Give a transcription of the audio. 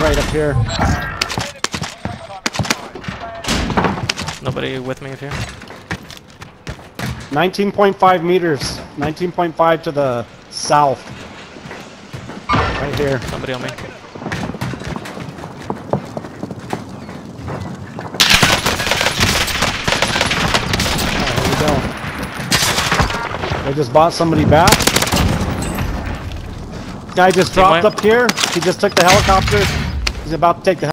Right up here. Nobody with me here. 19.5 meters. 19.5 to the south. Right here. Somebody on me. There we go. They just bought somebody back. Guy just dropped up here. He just took the helicopter. He's about to take the